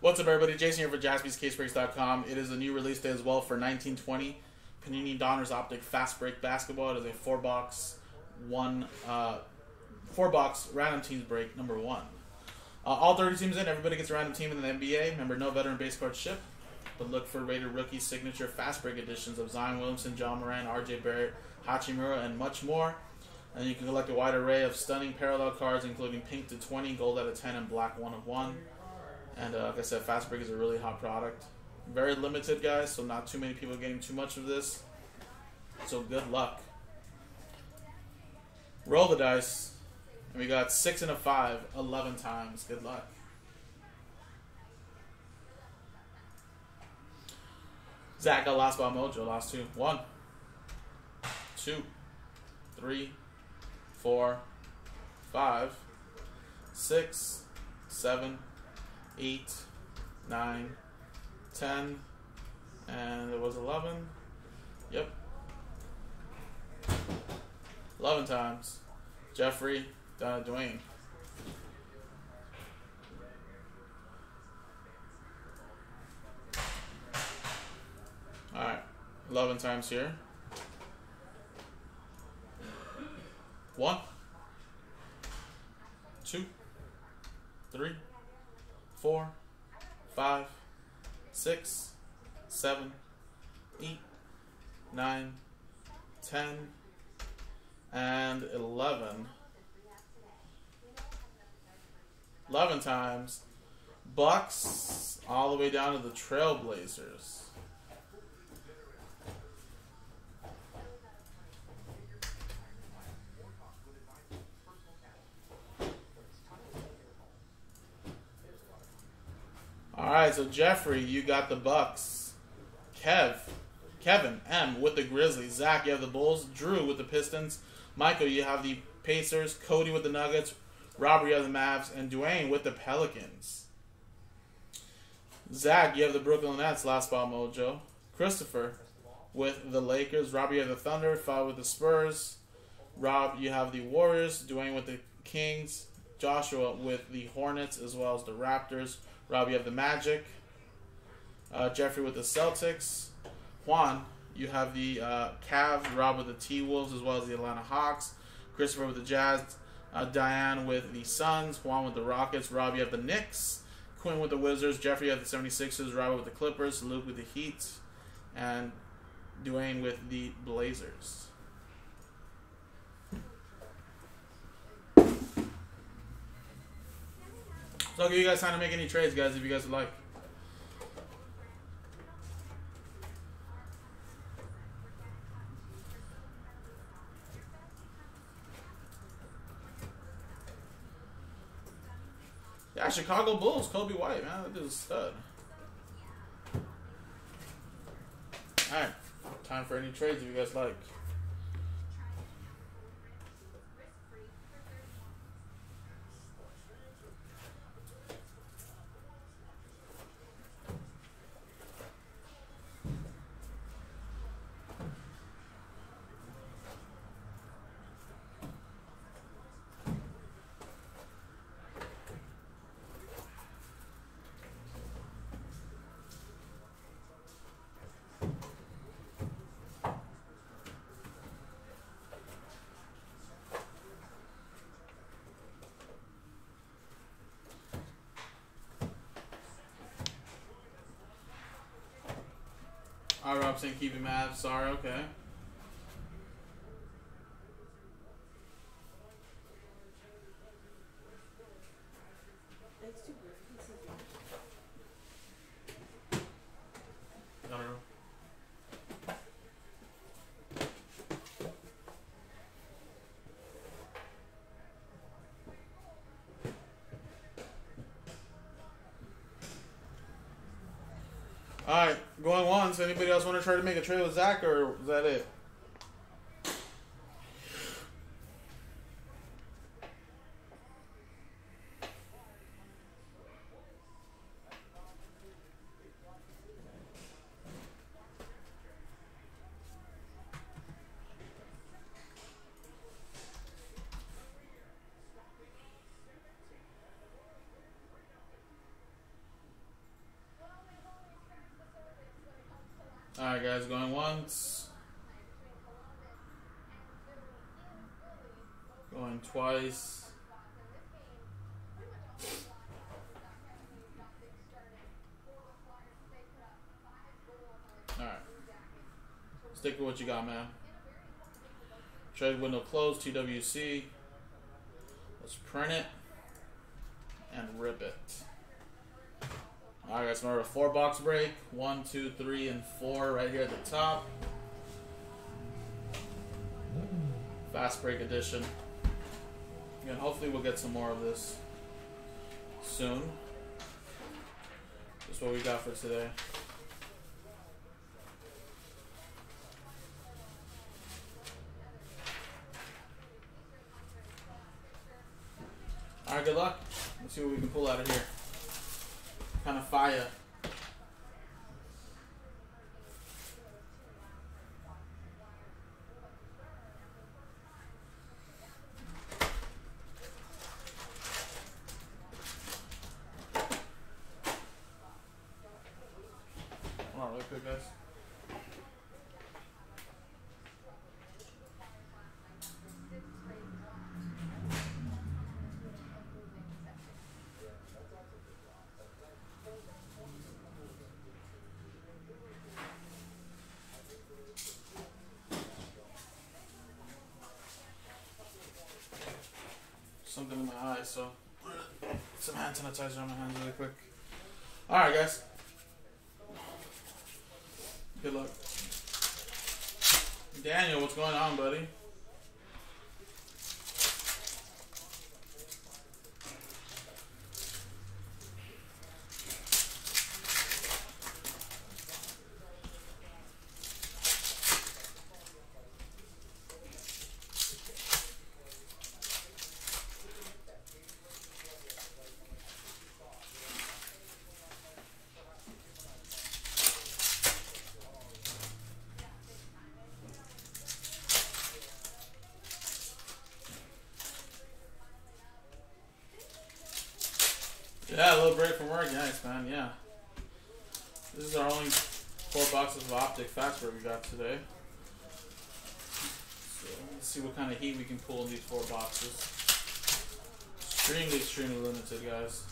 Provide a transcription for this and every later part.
What's up, everybody? Jason here for JaspysCaseBreaks.com. It is a new release day as well for 1920 Panini Donruss Optic Fast Break Basketball. It is a four box, one, uh, four box random teams break number one. Uh, all 30 teams in, everybody gets a random team in the NBA. Remember, no veteran base card ship, but look for rated rookie signature fast break editions of Zion Williamson, Ja Morant, RJ Barrett, Hachimura, and much more. And you can collect a wide array of stunning parallel cards, including pink to 20, gold out of 10, and black 1 of 1. And uh, like I said, Fast Break is a really hot product. Very limited, guys, so not too many people getting too much of this. So good luck. Roll the dice. And we got 6 and a 5, 11 times. Good luck. Zach got last ball mojo, last two. One, two, three, four, five, six, seven, eight, nine, ten, and it was eleven. Yep. Eleven times. Jeffrey, uh, Dwayne. Alright. Eleven times here. One, two, three, four, five, six, seven, eight, nine, ten, and eleven. Eleven times. Bucks all the way down to the Trailblazers. All right, so Jeffrey, you got the Bucks. Kev, Kevin M with the Grizzlies. Zach, you have the Bulls. Drew with the Pistons. Michael, you have the Pacers. Cody with the Nuggets. Robert, you have the Mavs, and Dwayne with the Pelicans. Zach, you have the Brooklyn Nets. Last ball mojo. Christopher with the Lakers. Rob, you have the Thunder. Five with the Spurs. Rob, you have the Warriors. Dwayne with the Kings. Joshua with the Hornets as well as the Raptors. Rob, you have the Magic. Uh, Jeffrey with the Celtics. Juan, you have the uh, Cavs. Rob with the T Wolves as well as the Atlanta Hawks. Christopher with the Jazz. Uh, Diane with the Suns. Juan with the Rockets. Rob, you have the Knicks. Quinn with the Wizards. Jeffrey, you have the 76ers. Robert with the Clippers. Luke with the Heat. And Dwayne with the Blazers. So I'll give you guys time to make any trades, guys, if you guys would like. Yeah, Chicago Bulls, Coby White, man. That dude's a stud. Alright. Time for any trades if you guys like. All right, Rob saying keep him mad. Sorry, okay. I don't know. All right, going once. Anybody else want to try to make a trade with Zach, or is that it? Going once. Going twice. Alright. Stick with what you got, man. Trade window closed, TWC. Let's print it and rip it. Alright guys, remember a four box break. One, two, three, and four right here at the top. Fast break edition. And hopefully we'll get some more of this soon. That's what we got for today. Alright, good luck. Let's see what we can pull out of here. Kind of fire. Hold on, really quick, guys. So some hand sanitizer on my hands really quick. Alright, guys. Good luck. Daniel, what's going on, buddy? Yeah, a little break from work. Nice, man. Yeah. This is our only four boxes of optic fast break we got today. So let's see what kind of heat we can pull in these four boxes. Extremely, extremely limited, guys.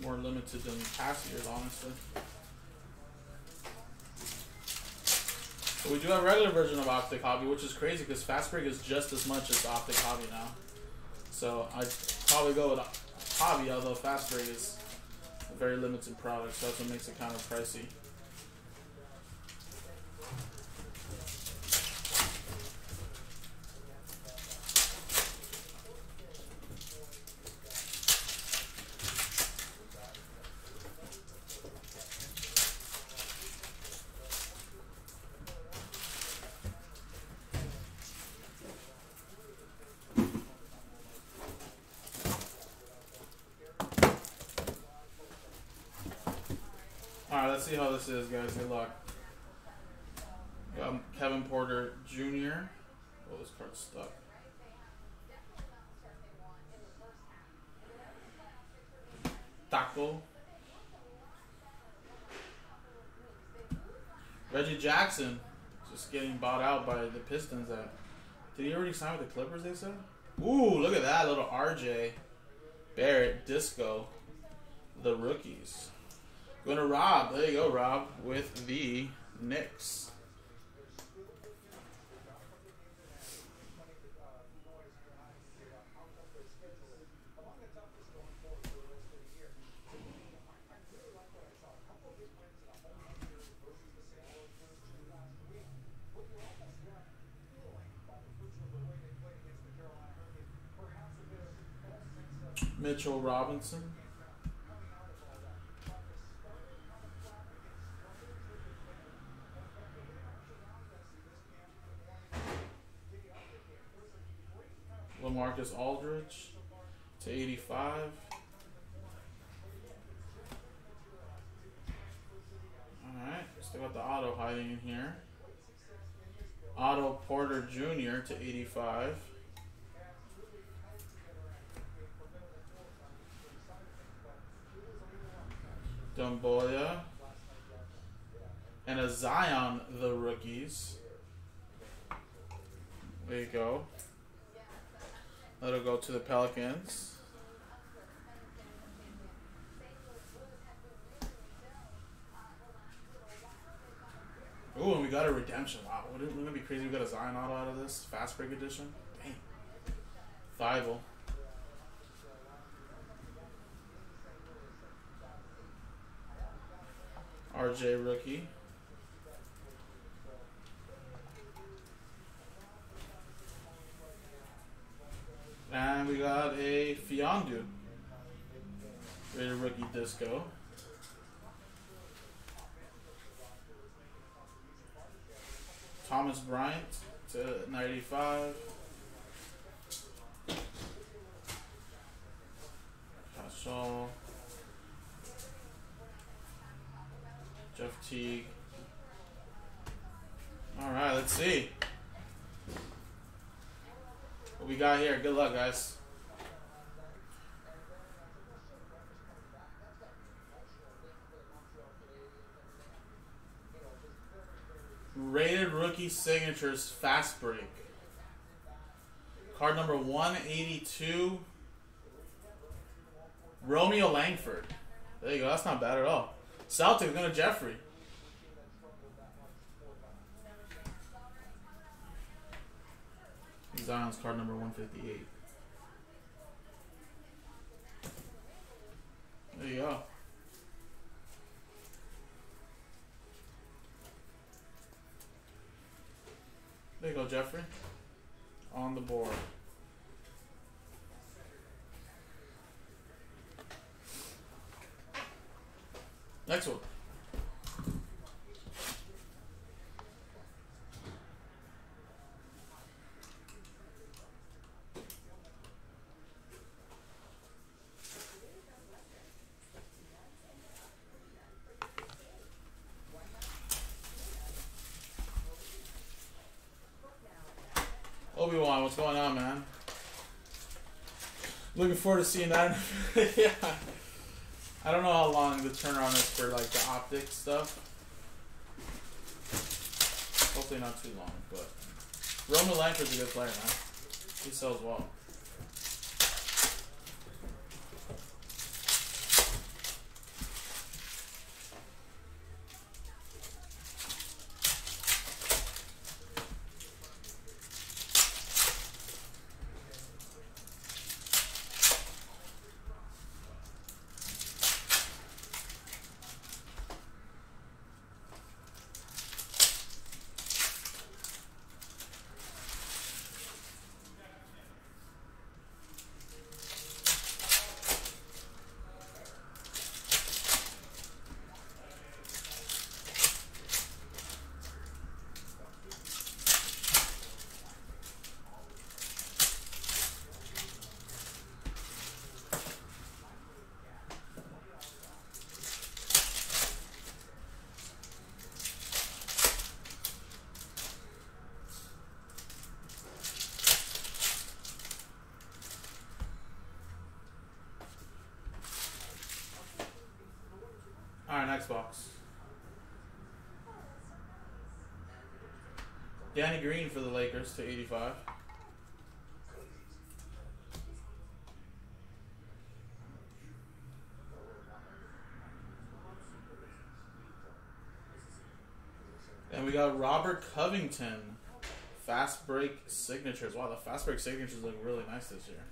More limited than past years, honestly. We do have a regular version of Optic Hobby, which is crazy because Fast Break is just as much as Optic Hobby now. So I'd probably go with Hobby, although Fast Break is a very limited product, so that's what makes it kind of pricey. Alright, let's see how this is, guys. Good luck. Got Kevin Porter Jr. Oh, this card's stuck. Taco. Reggie Jackson just getting bought out by the Pistons. At did he already sign with the Clippers? They said. Ooh, look at that little RJ Barrett Disco, the rookies. Going to Rob. There you go, Rob, with the Knicks. Mitchell Robinson. LaMarcus Aldridge to 85. All right, still got the auto hiding in here. Otto Porter Jr. to 85. Dumboya. And a Zion, the rookies. There you go. That'll go to the Pelicans. Ooh, and we got a redemption. Wow, wouldn't, it be crazy? We got a Zion auto out of this fast break edition. Dang. Fivel. RJ rookie. And we got a Fiondu. Rated rookie disco. Thomas Bryant to 95. Cashall. Jeff Teague. Alright, let's see. What we got here. Good luck, guys. Rated rookie signatures fast break. Card number 182. Romeo Langford. There you go. That's not bad at all. Celtics going to Jeffrey. Zion's card number 158. There you go. There you go, Jeffrey. On the board. Next one. What's going on, man? Looking forward to seeing that. yeah. I don't know how long the turnaround is for like the optic stuff. Hopefully not too long, but Romeo Langford's a good player, man. He sells well. Alright, next box. Danny Green for the Lakers to 85. And we got Robert Covington. Fast break signatures. Wow, the fast break signatures look really nice this year.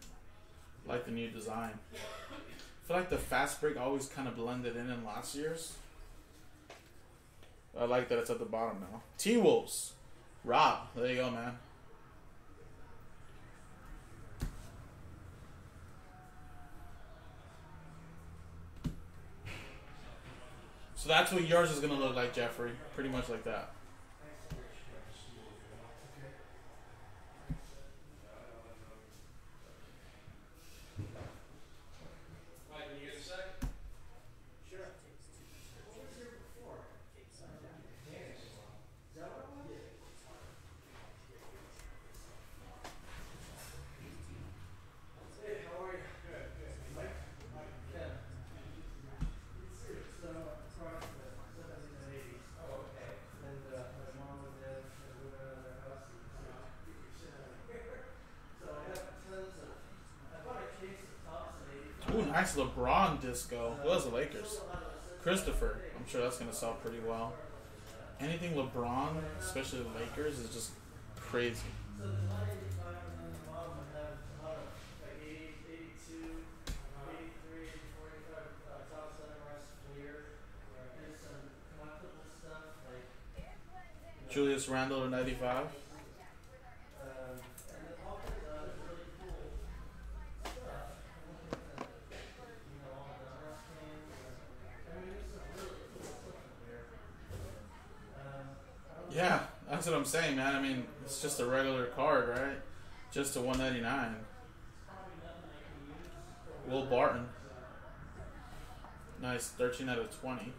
Like the new design. I feel like the fast break always kind of blended in in last year's. I like that it's at the bottom now. T Wolves. Rob. There you go, man. So that's what yours is going to look like, Jeffrey. Pretty much like that. Nice LeBron disco. Who has the Lakers? Christopher. I'm sure that's gonna sell pretty well. Anything LeBron, especially the Lakers, is just crazy. Julius Randle to 95. Yeah, that's what I'm saying, man. I mean, it's just a regular card, right? Just a 199. Will Barton. Nice, 13 out of 20.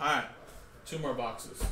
Alright, two more boxes.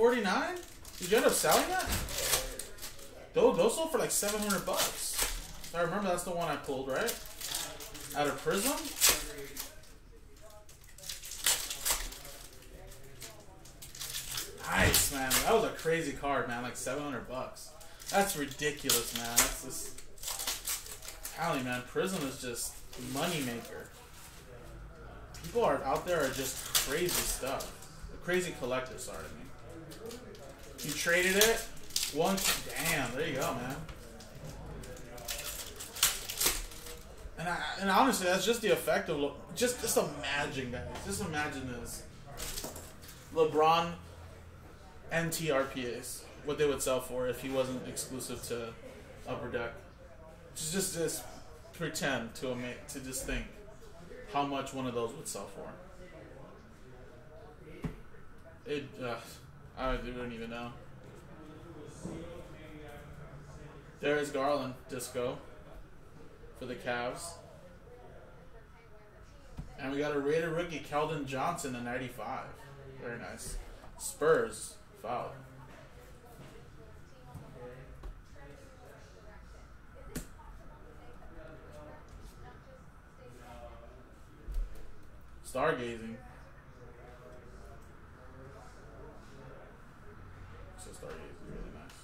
49? Did you end up selling that? Those, those sold for like 700 bucks. I remember that's the one I pulled, right? Out of Prism? Nice, man. That was a crazy card, man. Like 700 bucks. That's ridiculous, man. That's just... Golly, man. Prism is just money maker. People are out there are just crazy stuff. Crazy collectors, sorry. I mean. You traded it. One. Damn. There you go, man. And I, and honestly, that's just the effect of just just imagine, guys. Just imagine this. LeBron and TRPAs, what they would sell for if he wasn't exclusive to Upper Deck. Just just just pretend to to just think how much one of those would sell for. It, uh, I don't even know. There's Garland disco for the Cavs. And we got a Rated rookie, Keldon Johnson, in 95. Very nice. Spurs, foul. Stargazing. So stargazing is really nice.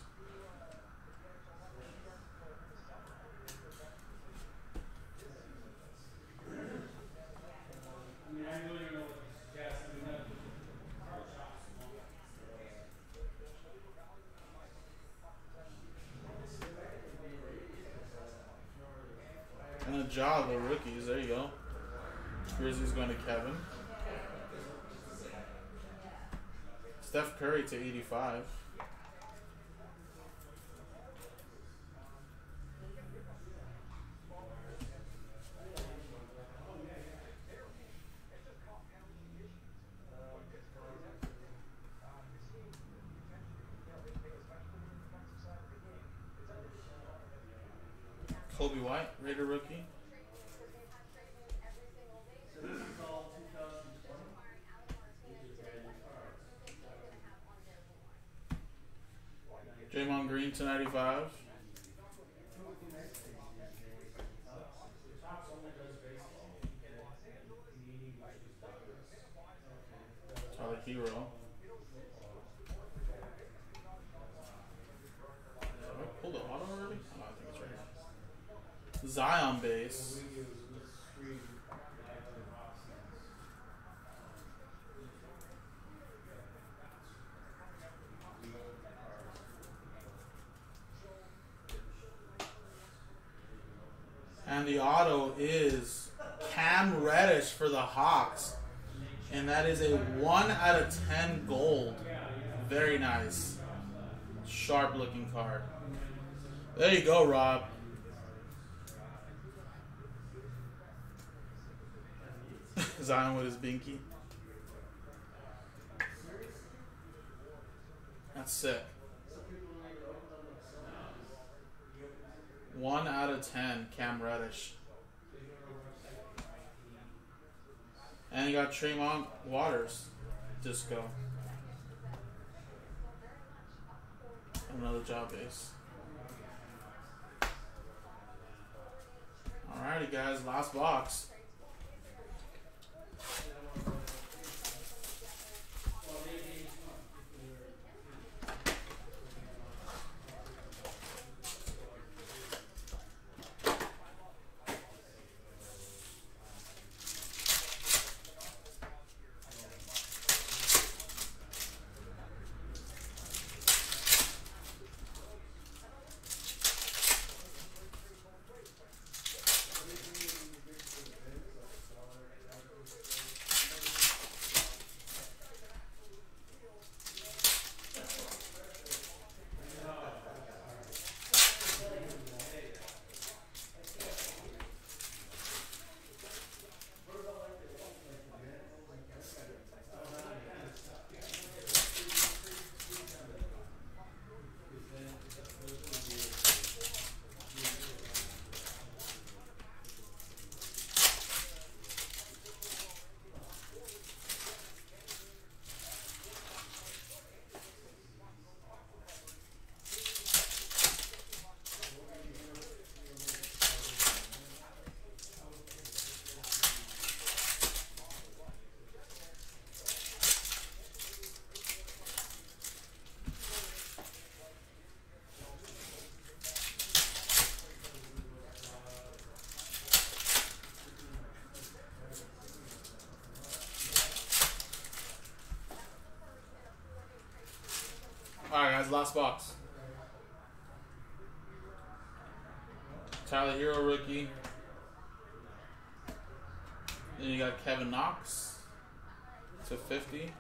And a job of rookies. There you go. Grizzlies going to Kevin. Curry to 85. Coby White, Rated rookie. Draymond Green to 95. Tyler Herro. I pull the auto already? Oh, I think it's right. Zion base. And auto is Cam Reddish for the Hawks. And that is a 1 out of 10 gold. Very nice. Sharp looking card. There you go, Rob. Zion with his binky. That's sick. One out of ten, Cam Reddish. And you got Tremont Waters, Disco. Another job base. Alrighty, guys, last box. Box. Tyler Herro rookie. Then you got Kevin Knox to 50.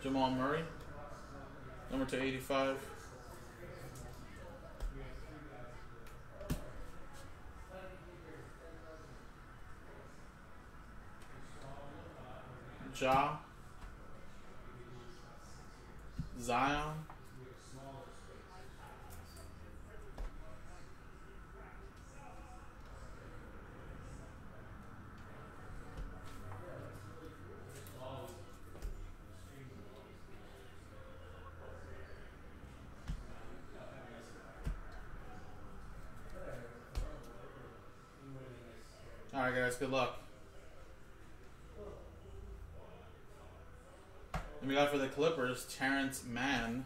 Jamal Murray, number to 85. Ja. Zion. Alright guys, good luck. And we got for the Clippers, Terance Mann.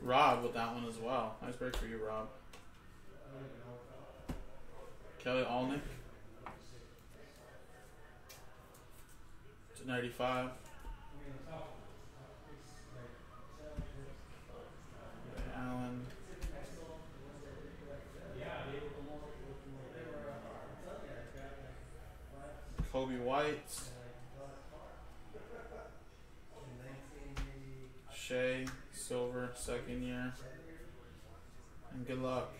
Rob with that one as well. Nice break for you, Rob. Kelly Olynyk. To 95. Allen. Coby White. Shea, silver, second year. And good luck.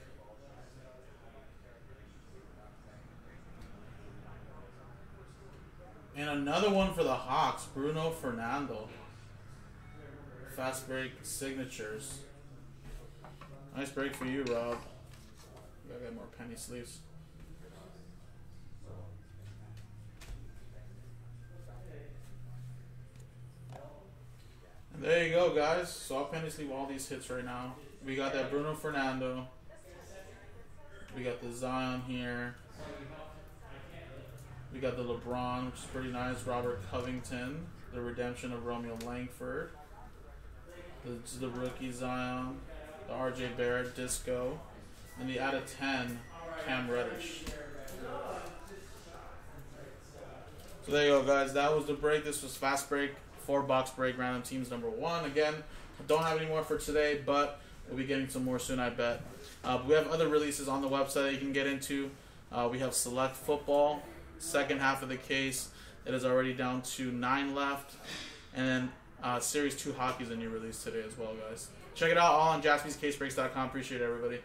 And another one for the Hawks, Bruno Fernando. Fast break signatures. Nice break for you, Rob. You Gotta get more penny sleeves. And there you go, guys. So I'll penny sleeve all these hits right now. We got that Bruno Fernando. We got the Zion here. We got the LeBron, which is pretty nice. Robert Covington. The redemption of Romeo Langford. The, the rookie Zion. The RJ Barrett Disco. And the out of 10 Cam Reddish. So there you go, guys. That was the break. This was Fast Break four box break random teams number one. Again, don't have any more for today, but we'll be getting some more soon, I bet. Uh, we have other releases on the website that you can get into. Uh, we have select football, second half of the case. It is already down to nine left, and then uh, Series 2 hockey is a new release today as well, guys. Check it out all on jaspyscasebreaks.com. Appreciate it, everybody.